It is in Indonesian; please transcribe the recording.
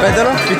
Pedro, ¿qué